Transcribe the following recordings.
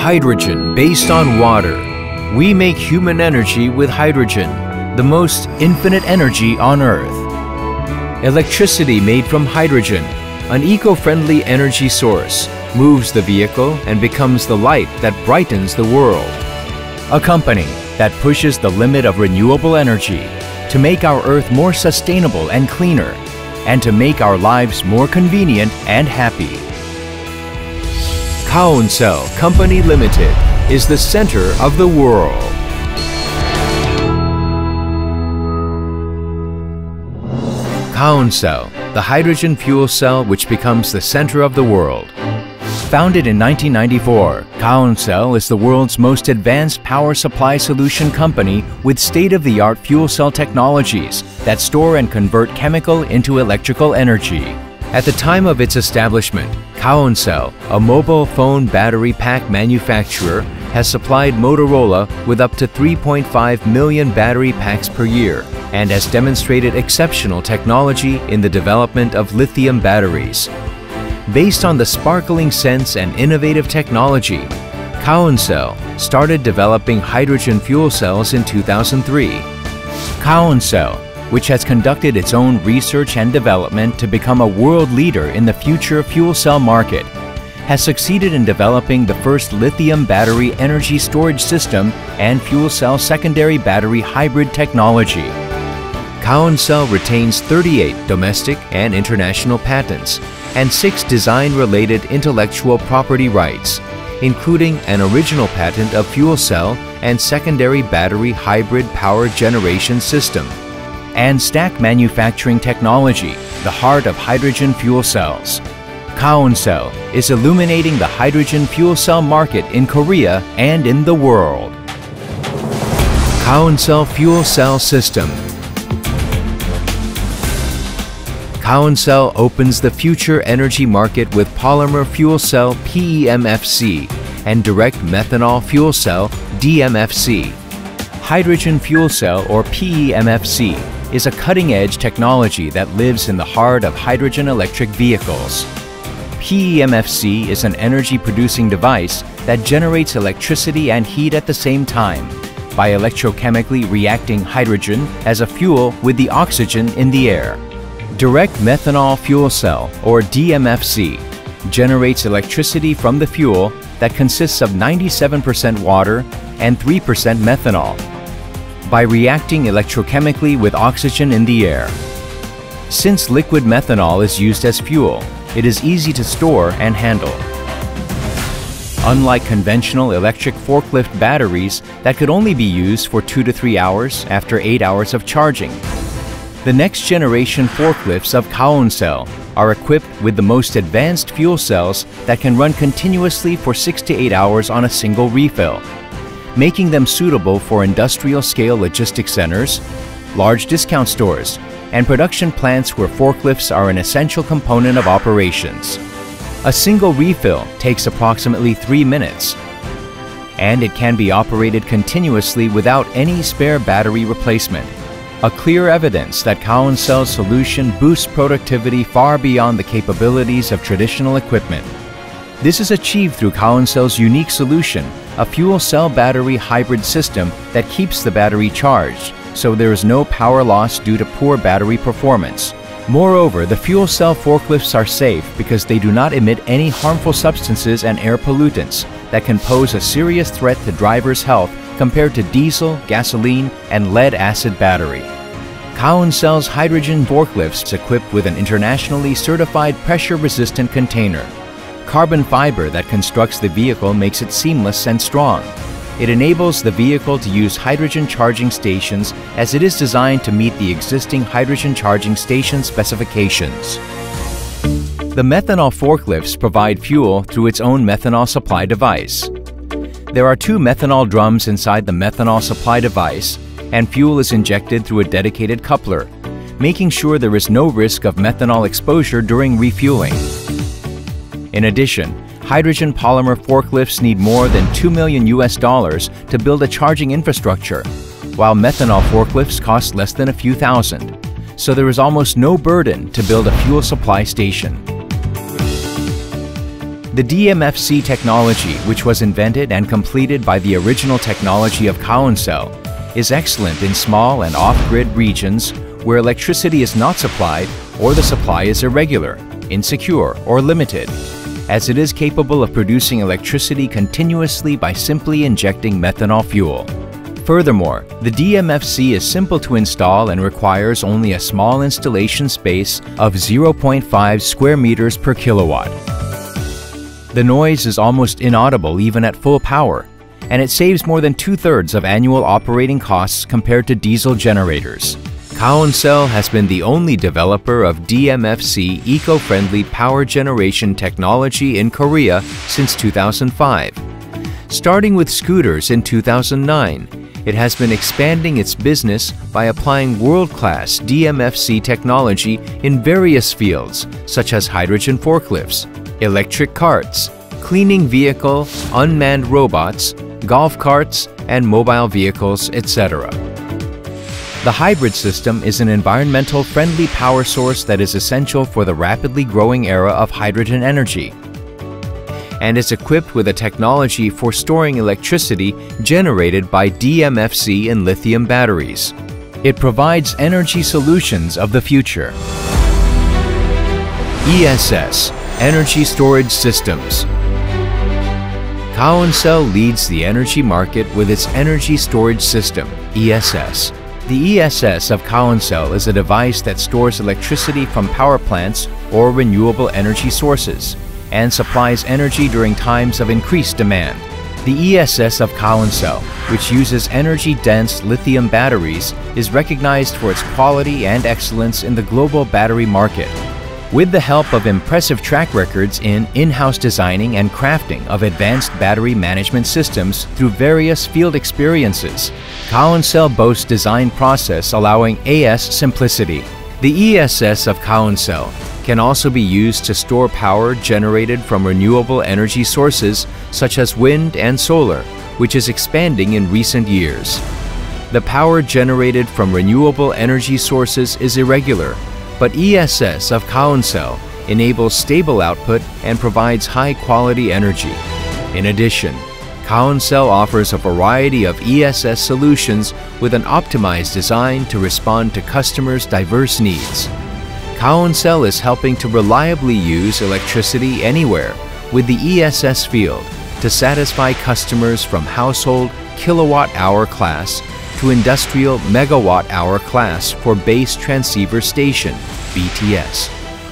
Hydrogen based on water. We make human energy with hydrogen, the most infinite energy on Earth. Electricity made from hydrogen, an eco-friendly energy source, moves the vehicle and becomes the light that brightens the world. A company that pushes the limit of renewable energy to make our Earth more sustainable and cleaner, and to make our lives more convenient and happy. Gaoncell Company Limited is the center of the world. Gaoncell, the hydrogen fuel cell which becomes the center of the world. Founded in 1994, Gaoncell is the world's most advanced power supply solution company with state-of-the-art fuel cell technologies that store and convert chemical into electrical energy. At the time of its establishment, Gaoncell, a mobile phone battery pack manufacturer, has supplied Motorola with up to 3.5 million battery packs per year and has demonstrated exceptional technology in the development of lithium batteries. Based on the sparkling sense and innovative technology, Gaoncell started developing hydrogen fuel cells in 2003. Gaoncell, which has conducted its own research and development to become a world leader in the future fuel cell market, has succeeded in developing the first lithium battery energy storage system and fuel cell secondary battery hybrid technology. Gaoncell retains 38 domestic and international patents and six design-related intellectual property rights, including an original patent of fuel cell and secondary battery hybrid power generation system, and stack manufacturing technology, the heart of hydrogen fuel cells. Gaoncell is illuminating the hydrogen fuel cell market in Korea and in the world. Gaoncell Fuel Cell System Gaoncell opens the future energy market with polymer fuel cell PEMFC and direct methanol fuel cell DMFC. Hydrogen fuel cell or PEMFC is a cutting-edge technology that lives in the heart of hydrogen electric vehicles. PEMFC is an energy-producing device that generates electricity and heat at the same time by electrochemically reacting hydrogen as a fuel with the oxygen in the air. Direct Methanol Fuel Cell, or DMFC, generates electricity from the fuel that consists of 97% water and 3% methanol by reacting electrochemically with oxygen in the air. Since liquid methanol is used as fuel, it is easy to store and handle. Unlike conventional electric forklift batteries that could only be used for 2 to 3 hours after 8 hours of charging, the next generation forklifts of Gaoncell are equipped with the most advanced fuel cells that can run continuously for 6 to 8 hours on a single refill, making them suitable for industrial scale logistics centers, large discount stores, and production plants where forklifts are an essential component of operations. A single refill takes approximately 3 minutes, and it can be operated continuously without any spare battery replacement a clear evidence that Gaoncell's solution boosts productivity far beyond the capabilities of traditional equipment. This is achieved through Gaoncell's unique solution, a fuel cell battery hybrid system that keeps the battery charged, so there is no power loss due to poor battery performance. Moreover, the fuel cell forklifts are safe because they do not emit any harmful substances and air pollutants that can pose a serious threat to drivers' health compared to diesel, gasoline, and lead-acid battery. Gaoncell's hydrogen forklifts equipped with an internationally certified pressure-resistant container. Carbon fiber that constructs the vehicle makes it seamless and strong. It enables the vehicle to use hydrogen charging stations as it is designed to meet the existing hydrogen charging station specifications. The methanol forklifts provide fuel through its own methanol supply device. There are two methanol drums inside the methanol supply device, and fuel is injected through a dedicated coupler, making sure there is no risk of methanol exposure during refueling. In addition, hydrogen polymer forklifts need more than 2 million US dollars to build a charging infrastructure, while methanol forklifts cost less than a few thousand, so there is almost no burden to build a fuel supply station. The DMFC technology, which was invented and completed by the original technology of Cell, is excellent in small and off-grid regions where electricity is not supplied or the supply is irregular, insecure, or limited, as it is capable of producing electricity continuously by simply injecting methanol fuel. Furthermore, the DMFC is simple to install and requires only a small installation space of 0.5 square meters per kilowatt. The noise is almost inaudible even at full power, and it saves more than two-thirds of annual operating costs compared to diesel generators. Gaoncell has been the only developer of DMFC eco-friendly power generation technology in Korea since 2005. Starting with scooters in 2009, it has been expanding its business by applying world-class DMFC technology in various fields such as hydrogen forklifts, electric carts, cleaning vehicle, unmanned robots, golf carts, and mobile vehicles, etc. The hybrid system is an environmental friendly power source that is essential for the rapidly growing era of hydrogen energy and is equipped with a technology for storing electricity generated by DMFC and lithium batteries. It provides energy solutions of the future. ESS Energy Storage Systems Gaoncell leads the energy market with its Energy Storage System, ESS. The ESS of Gaoncell is a device that stores electricity from power plants or renewable energy sources and supplies energy during times of increased demand. The ESS of Gaoncell, which uses energy-dense lithium batteries, is recognized for its quality and excellence in the global battery market. With the help of impressive track records in in-house designing and crafting of advanced battery management systems through various field experiences, Gaoncell boasts design process allowing AS simplicity. The ESS of Gaoncell can also be used to store power generated from renewable energy sources such as wind and solar, which is expanding in recent years. The power generated from renewable energy sources is irregular, but ESS of Gaoncell enables stable output and provides high-quality energy. In addition, Gaoncell offers a variety of ESS solutions with an optimized design to respond to customers' diverse needs. Gaoncell is helping to reliably use electricity anywhere with the ESS field to satisfy customers from household kilowatt-hour class to industrial megawatt-hour class for base transceiver station, BTS,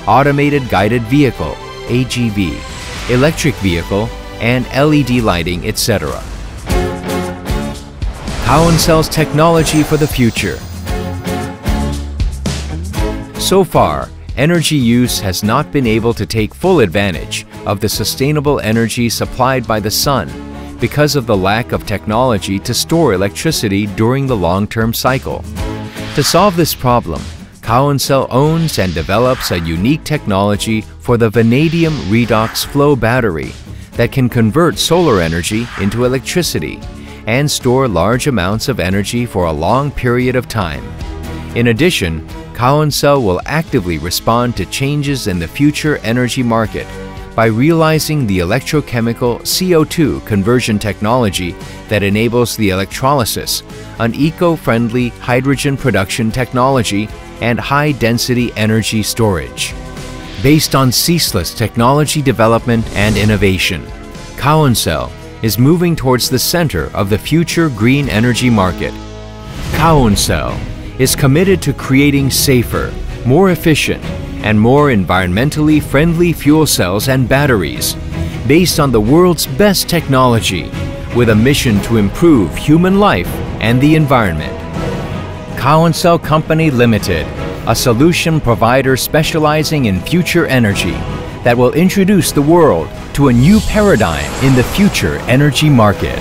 automated guided vehicle, AGV, electric vehicle, and LED lighting, etc. Gaoncell's technology for the future. So far, energy use has not been able to take full advantage of the sustainable energy supplied by the sun because of the lack of technology to store electricity during the long-term cycle. To solve this problem, Gaoncell owns and develops a unique technology for the vanadium redox flow battery that can convert solar energy into electricity and store large amounts of energy for a long period of time. In addition, Gaoncell will actively respond to changes in the future energy market by realizing the electrochemical CO2 conversion technology that enables the electrolysis, an eco-friendly hydrogen production technology, and high-density energy storage. Based on ceaseless technology development and innovation, Gaoncell is moving towards the center of the future green energy market. Gaoncell is committed to creating safer, more efficient, and more environmentally friendly fuel cells and batteries based on the world's best technology with a mission to improve human life and the environment. Gaoncell Company Limited, a solution provider specializing in future energy that will introduce the world to a new paradigm in the future energy market.